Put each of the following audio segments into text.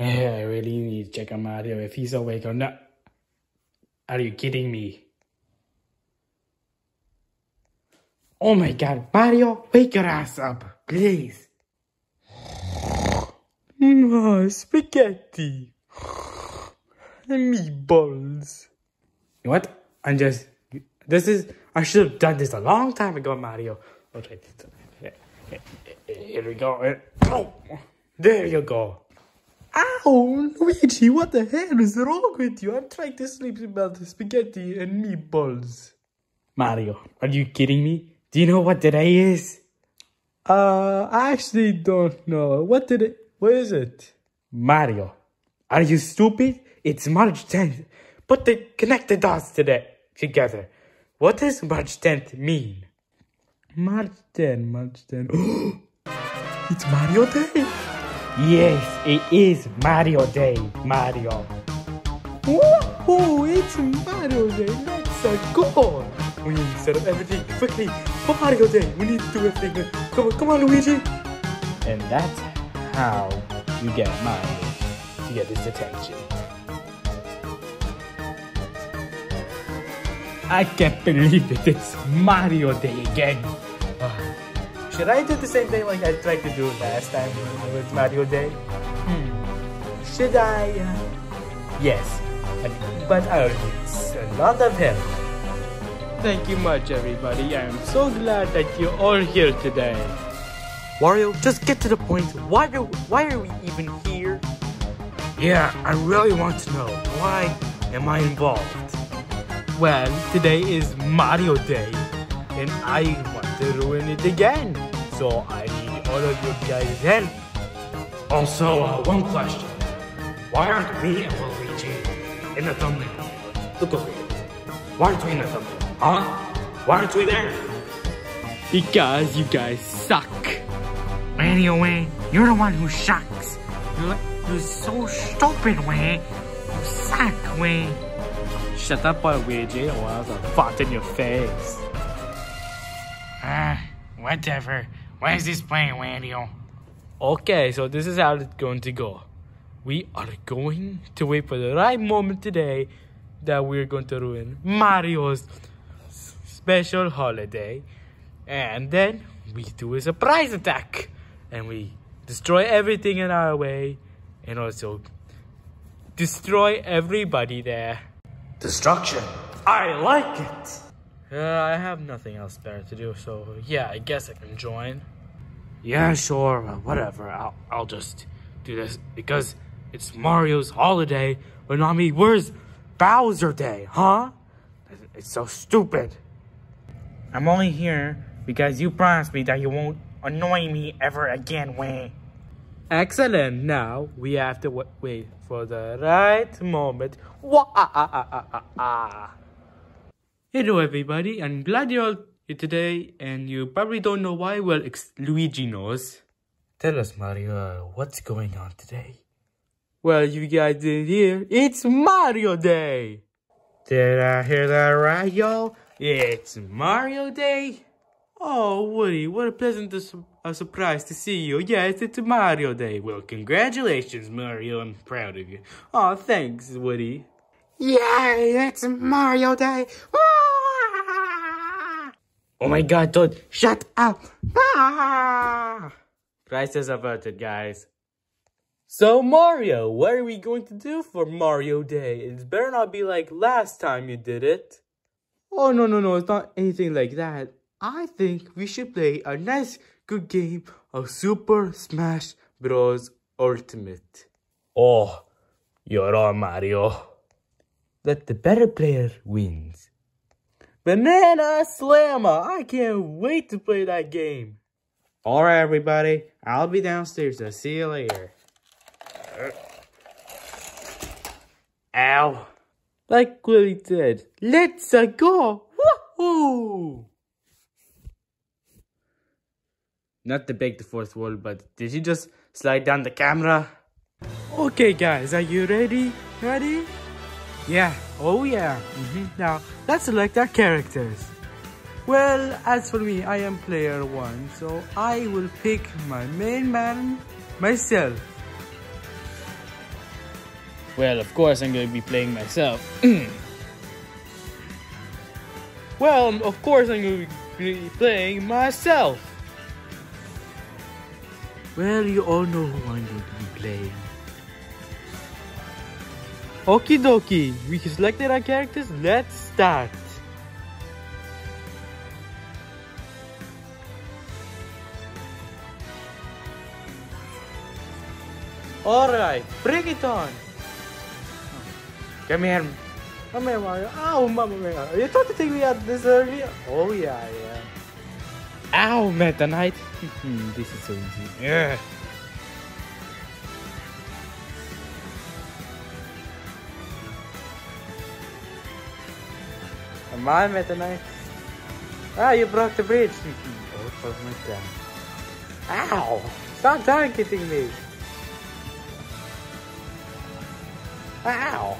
I really need to check on Mario if he's awake or not. Are you kidding me? Oh my god, Mario, wake your ass up, please. Oh, spaghetti. Meatballs. What? I'm just. This is. I should have done this a long time ago, Mario. Right. Here we go. Oh, there you go. Ow, Luigi, what the hell is wrong with you? I'm trying to sleep about spaghetti and meatballs. Mario, are you kidding me? Do you know what today is? Uh, I actually don't know. What did it, what is it? Mario, are you stupid? It's March 10th. Put the, connect the dots today, together. What does March 10th mean? March 10, March 10. it's Mario Day! Yes, it is Mario Day, Mario. Whoa, it's Mario Day. Let's go. We need to set up everything quickly for Mario Day. We need to do everything. Come on, come on, Luigi. And that's how you get Mario to get his attention. I can't believe it. It's Mario Day again. Ah. Should I do the same thing like I tried to do last time with Mario Day? Hmm. Should I? Uh, yes. But I'll need a lot of help. Thank you much, everybody. I am so glad that you're all here today. Wario, just get to the point. Why are, why are we even here? Yeah, I really want to know. Why am I involved? Well, today is Mario Day, and I want to ruin it again. So I need all of your guys' help. Also, uh, one question. Why aren't we and Luigi in the thumbnail? Look over here. Why aren't we in the thumbnail? Huh? Why aren't we there? Because you guys suck. Anyway, you're the one who sucks. You're, you're so stupid, Wayne. You suck, Wayne. Shut up, Luigi, or else I'll fart in your face. Ah, uh, whatever. Why is this playing, Wario? Okay, so this is how it's going to go. We are going to wait for the right moment today that we're going to ruin Mario's special holiday. And then we do a surprise attack. And we destroy everything in our way. And also destroy everybody there. Destruction. I like it. Uh, I have nothing else better to do, so yeah, I guess I can join. Yeah, sure, whatever. I'll, I'll just do this because it's Mario's holiday. But not me. Where's Bowser Day, huh? It's so stupid. I'm only here because you promised me that you won't annoy me ever again, Wayne. Excellent. Now we have to wait for the right moment. Wah ah ah ah ah ah. ah. Hello everybody, I'm glad you're all here today and you probably don't know why, well Luigi knows. Tell us Mario, what's going on today? Well, you guys didn't hear, it's Mario Day! Did I hear that right, y'all? It's Mario Day! Oh, Woody, what a pleasant a surprise to see you. Yes, it's Mario Day. Well, congratulations, Mario. I'm proud of you. Oh, thanks, Woody. Yay, it's Mario Day! Oh my god, dude, shut up! Ah! Crisis averted, guys. So, Mario, what are we going to do for Mario Day? It better not be like last time you did it. Oh, no, no, no, it's not anything like that. I think we should play a nice, good game of Super Smash Bros. Ultimate. Oh, you're on, Mario. That the better player wins. Banana Slammer! I can't wait to play that game. Alright, everybody. I'll be downstairs. I'll see you later. Uh, ow. Like Willie said, let's -a go! Woohoo! Not to break the fourth wall, but did you just slide down the camera? Okay, guys, are you ready? Ready? Yeah, oh yeah. Mm -hmm. Now, let's select our characters. Well, as for me, I am player one, so I will pick my main man myself. Well, of course, I'm going to be playing myself. well, of course, I'm going to be playing myself. Well, you all know who I'm going to be playing. Okie dokie, we selected our characters, let's start. Alright, bring it on! Come here. Come here, Mario. Ah, oh, Ow, Mamma Mia. You thought to take me out this early? Oh, yeah, yeah. Ow, Meta Knight. Hmm, this is so easy. Yeah. Come on, Meta Knight. Ah, you broke the bridge. oh, it was my turn. Ow! Stop targeting me. Ow!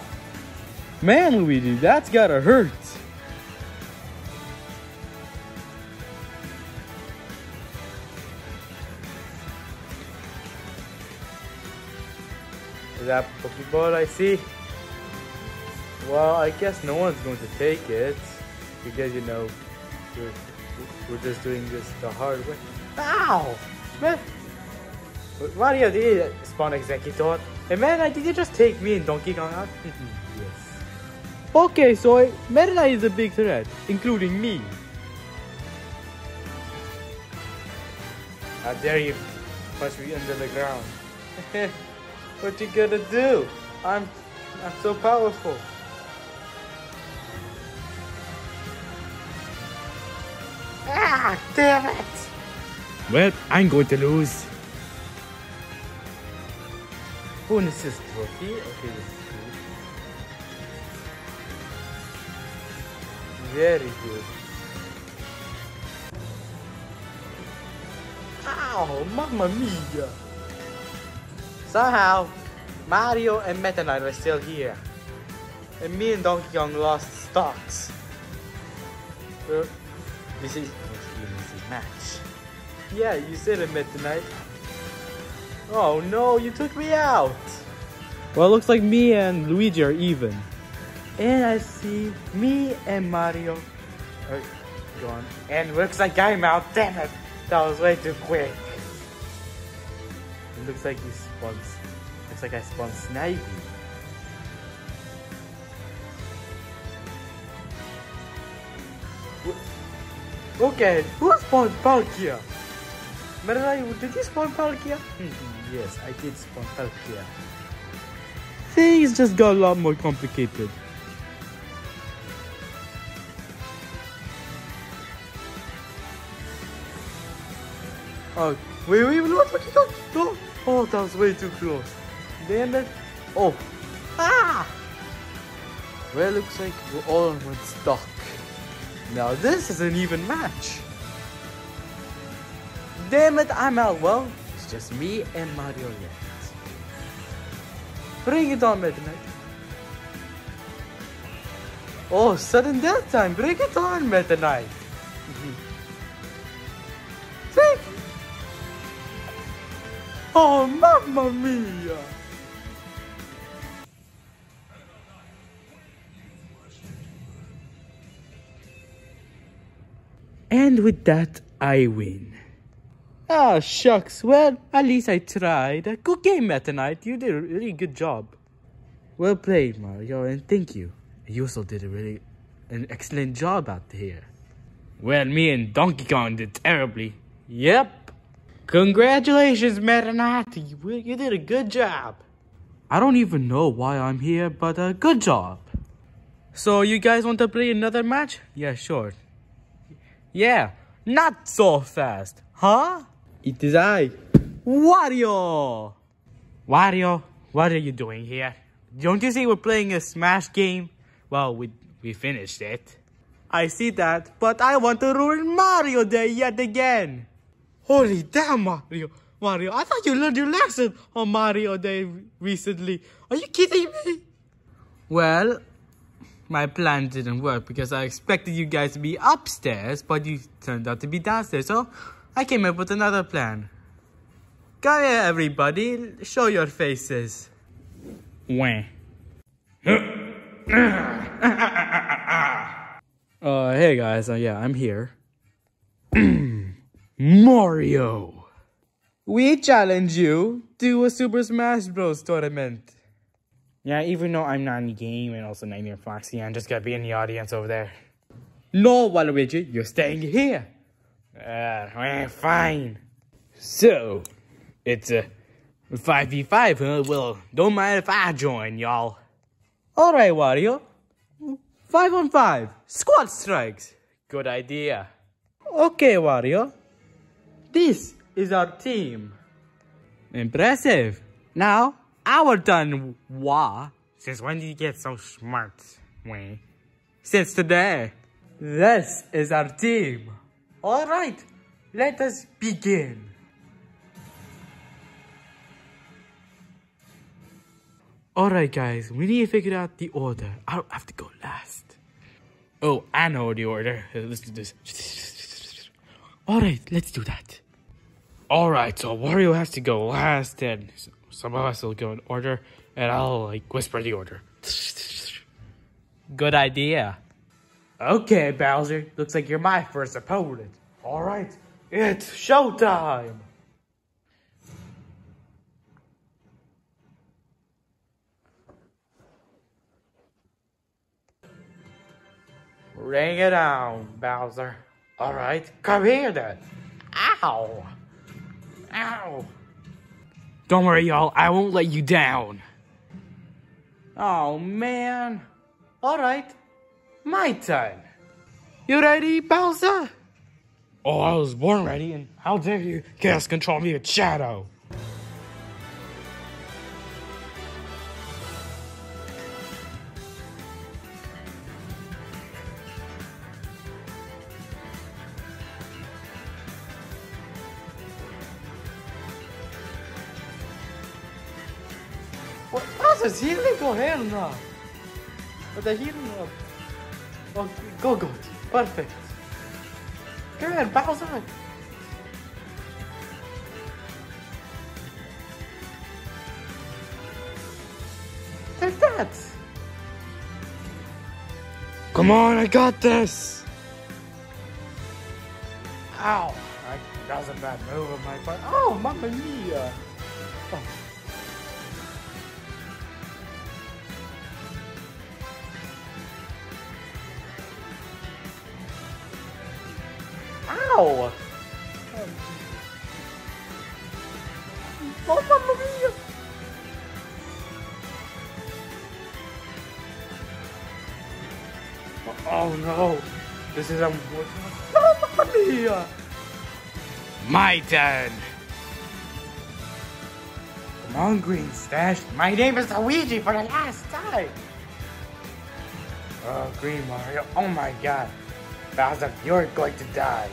Man, Luigi, that's gotta hurt. Is that Pokeball I see? Well, I guess no one's going to take it. Because, you know, we're, we're just doing this the hard way. Ow! Man! Mario did you doing, spawn Exeggutor. And man, did you just take me and Donkey Kong out? yes. Okay, so Knight is a big threat, including me. How dare you punch me under the ground? what you gonna do? I'm I'm so powerful. Ah, damn it! Well, I'm going to lose. Oh, and this trophy. Okay, this is good. Very good. Ow, mamma mia! Somehow, Mario and Meta Knight are still here. And me and Donkey Kong lost stocks. This is match. Yeah, you said it, Meta Knight. Oh no, you took me out! Well, it looks like me and Luigi are even. And I see me and Mario are gone. And looks like I'm out. Damn it! That was way too quick. It looks like he spawns. Looks like I spawned Snivy. Okay, who spawned Palkia? Mario, did you spawn Palkia? yes, I did spawn Palkia. Things just got a lot more complicated. Oh, wait, wait, what, what? No. Oh, that was way too close. Damn it. Oh. Ah! Well, looks like we're all on stock. Now this is an even match. Damn it, I'm out. Well, it's just me and Mario left. Bring it on, Meta Knight. Oh, sudden death time. Bring it on, Meta Knight. Oh, mamma mia. And with that, I win. Ah, shucks. Well, at least I tried. Good game, Meta Knight. You did a really good job. Well played, Mario, and thank you. You also did a really an excellent job out here. Well, me and Donkey Kong did terribly. Yep. Congratulations, Meta Knight. You, you did a good job. I don't even know why I'm here, but uh, good job. So, you guys want to play another match? Yeah, sure. Yeah, not so fast, huh? It is I, Wario! Wario, what are you doing here? Don't you see we're playing a Smash game? Well, we, we finished it. I see that, but I want to ruin Mario Day yet again. Holy damn, Mario. Mario, I thought you learned your lesson on Mario Day recently. Are you kidding me? Well, my plan didn't work because I expected you guys to be upstairs, but you turned out to be downstairs. So I came up with another plan. Come here, everybody. Show your faces. Wah. uh, hey guys, uh, yeah, I'm here. Mario! We challenge you to a Super Smash Bros. tournament. Yeah, even though I'm not in the game and also Nightmare Foxy, I'm just gonna be in the audience over there. No, Waluigi, you're staying here. Uh, fine. So, it's a 5v5, huh? Well, don't mind if I join, y'all. Alright, Wario. Five on five. Squad strikes. Good idea. Okay, Wario. This is our team. Impressive. Now, our turn, Wa. Since when did you get so smart, Wayne? Since today. This is our team. Alright, let us begin. Alright guys, we need to figure out the order. I don't have to go last. Oh, I know the order. Let's do this. Alright, let's do that. Alright, so Wario has to go last, and some of us will go in order, and I'll like whisper the order. Good idea. Okay, Bowser, looks like you're my first opponent. Alright, it's showtime! Ring it down, Bowser. Alright, come here then. Ow! Ow! Don't worry, y'all. I won't let you down. Oh, man. Alright. My turn. You ready, Bowser? Oh, I was born ready, and how dare you cast control me with Shadow? Bowser's healing? Go ahead now. Uh, but the healing up. Uh, oh, go, go. Perfect. Go ahead, Bowser. Take that. Come on, I got this. Ow. I, that was a bad move on my part. Oh, Mamma Mia. Oh. Is mia! My turn! Come on, Green Stash. My name is Luigi for the last time! Oh, Green Mario. Oh my god. Bowser, you're going to die.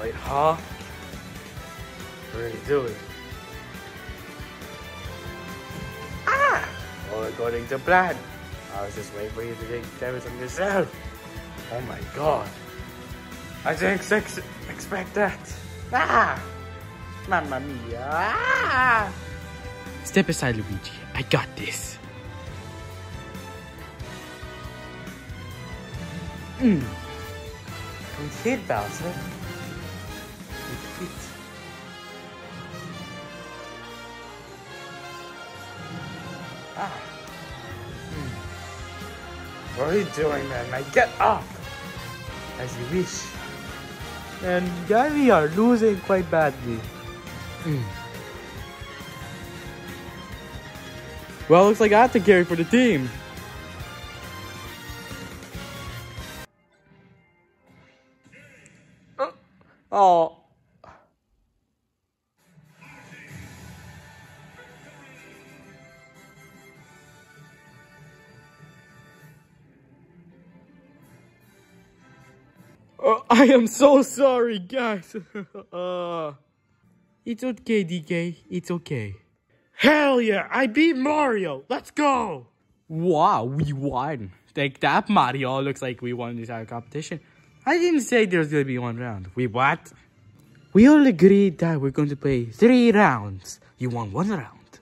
Wait, huh? What are you doing? Ah! All according to plan. I was just waiting for you to take damage on yourself. Oh my god. I didn't ex expect that. Ah! Mamma mia. Ah! Step aside, Luigi. I got this. Mm. Hit Bowser. Hit. Ah. Hmm. What are you doing, man? Get up! As you wish. And guys, we are losing quite badly. Mm. Well, looks like I have to carry for the team. Oh, I am so sorry, guys. uh, it's okay, DK. It's okay. Hell yeah, I beat Mario. Let's go. Wow, we won. Take that, Mario. Looks like we won this entire competition. I didn't say there's gonna be one round. We what? We all agreed that we're going to play three rounds. You won one round,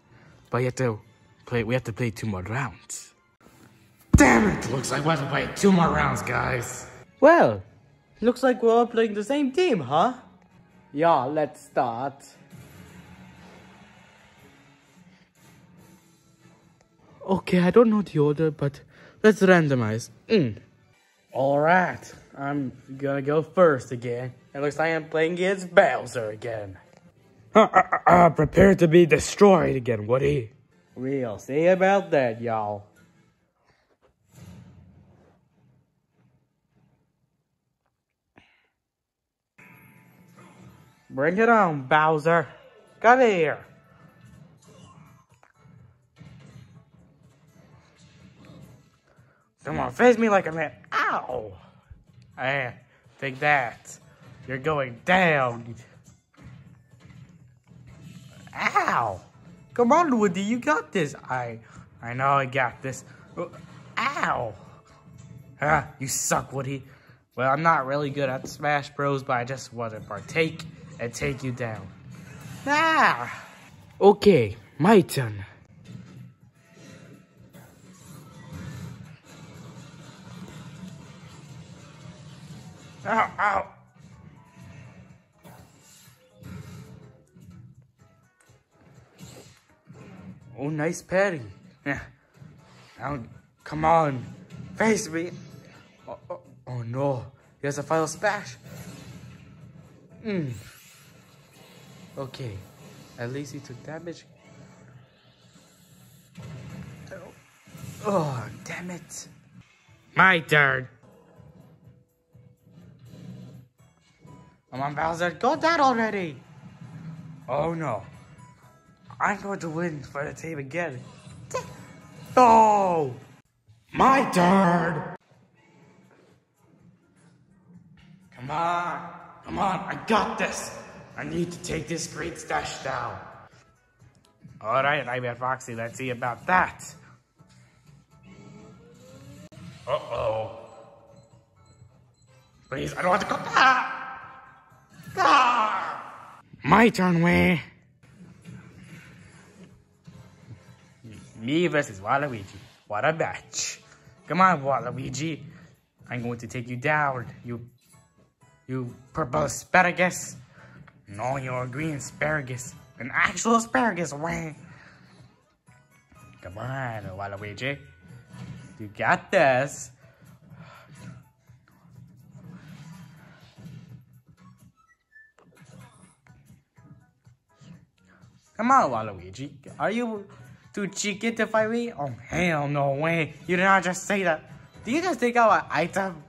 but you have to play. We have to play two more rounds. Damn it! Looks like we have to play two more rounds, guys. Well, looks like we're all playing the same team, huh? Yeah, let's start. Okay, I don't know the order, but let's randomize. Mm. Alright, I'm gonna go first again. It looks like I'm playing against Bowser again. Uh, uh, uh, prepare to be destroyed again, Woody. We'll see about that, y'all. Bring it on, Bowser. Come here. Come on, face me like a man. Ow! Eh, take that. You're going down. Ow! Come on, Woody, you got this. I, I know I got this. Ow! Ah, you suck, Woody. Well, I'm not really good at Smash Bros, but I just want to partake and take you down. Ah! Okay, my turn. Ow, ow. Oh, nice parry. Yeah. Now, come on. Face me. Oh, oh, oh no. Here's a final splash. Hmm. Okay. At least he took damage. Oh, damn it. My turn. Come on, Bowser, go down already! Oh no. I'm going to win for the team again. Oh! My turn! Come on, come on, I got this! I need to take this great stash down. Alright, I Nightmare Foxy, let's see about that. Uh-oh. Please, I don't want to go back! Ah! My turn, way. Me versus Waluigi. What a match. Come on, Waluigi. I'm going to take you down, you... You purple asparagus. No, you're green asparagus. An actual asparagus, way. Come on, Waluigi. You got this. Come on, Waluigi. Are you too cheeky to fight me? Oh, hell no way. You did not just say that. Do you just take out an item?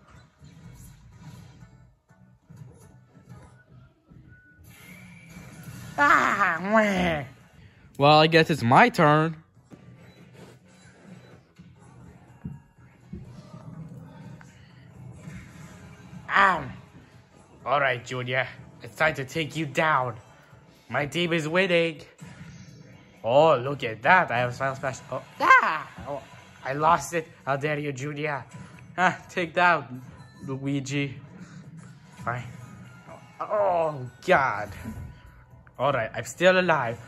Well, I guess it's my turn. Ow. All right, Junior. It's time to take you down. My team is winning. Oh, look at that. I have a final splash. Oh, ah! Oh, I lost it. How dare you, Junior. Ah, take that, Luigi. Fine. Oh, God. All right, I'm still alive.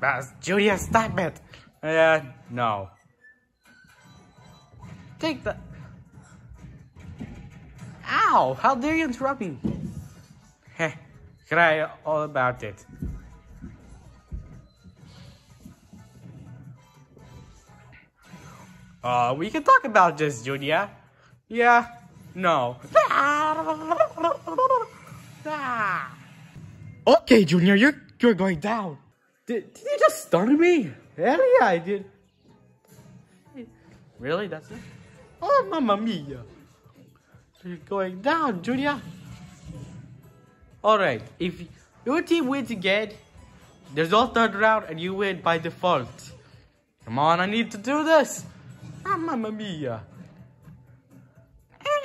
But Junior, stop it. Uh, no. Take the... Ow! How dare you interrupt me? Heh cry all about it. Uh, we can talk about this, Junior. Yeah? No. okay, Junior, you're you're going down. Did, did you just stun me? Hell yeah, I did. Really? That's it? Oh, mamma mia. You're going down, Junior. Alright, if your team wins again, there's no third round and you win by default. Come on, I need to do this. Ah, mamma mia.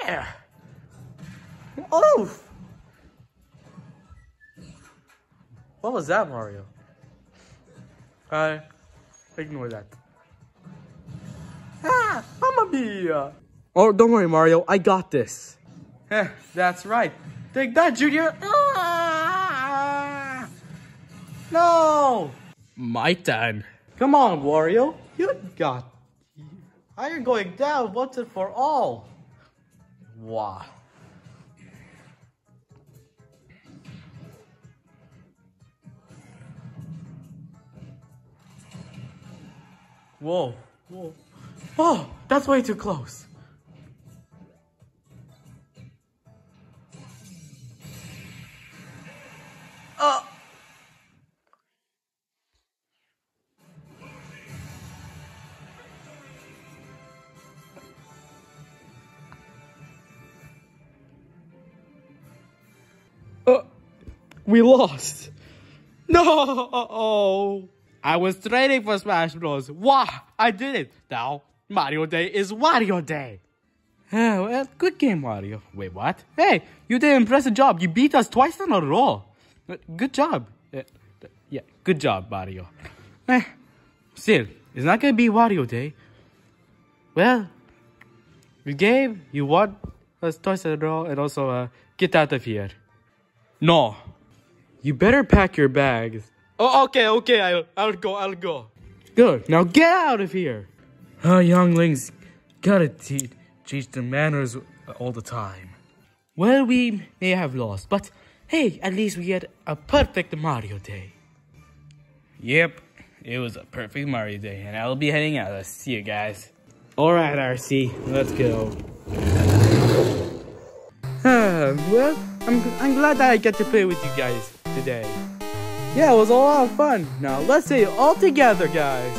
Yeah. Oh! What was that, Mario? Uh, ignore that. Ah, mamma mia. Oh, don't worry, Mario. I got this. Eh, that's right. Take that, Junior. Ah! No! My turn. Come on, Wario. You got... Iron going down once and for all. Wow. Whoa, whoa. Oh, that's way too close. Oh. Uh, we lost. No! I was training for Smash Bros. Wow, I did it. Now, Mario Day is Wario Day. Well, good game, Wario. Wait, what? Hey, you did an impressive job. You beat us twice in a row. Uh, Good job. Uh, yeah, good job, Mario. Eh, still, it's not gonna be Wario Day. Well, you gave, you won us twice in a row, and also, uh, get out of here. No. You better pack your bags. Oh, okay, okay, I'll, I'll go, I'll go. Good, now get out of here. Oh, younglings, gotta te- teach them manners all the time. Well, we may have lost, but hey, at least we had a perfect Mario Day. Yep, it was a perfect Mario Day, and I'll be heading out. I'll see you guys. Alright, RC, let's go. well, I'm, I'm glad that I get to play with you guys today. Yeah, it was a lot of fun. Now let's say it all together, guys.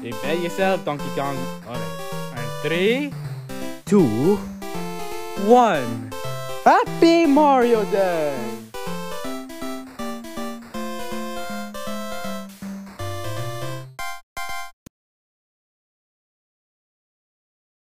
You bet yourself, Donkey Kong. Alright. And three, two, one. Happy Mario Day!